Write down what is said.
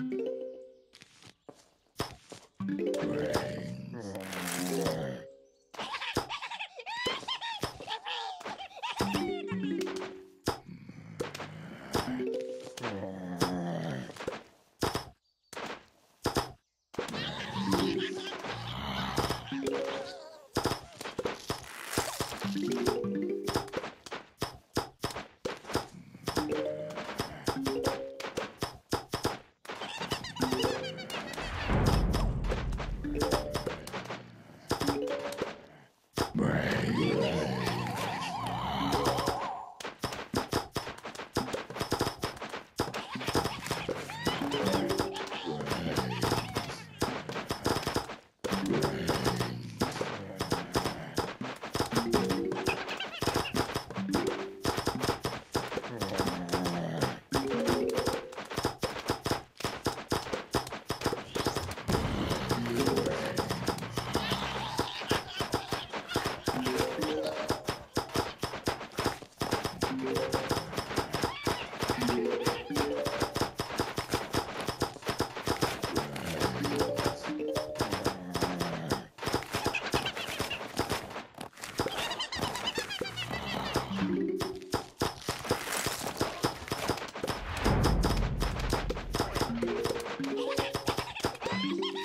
Brains.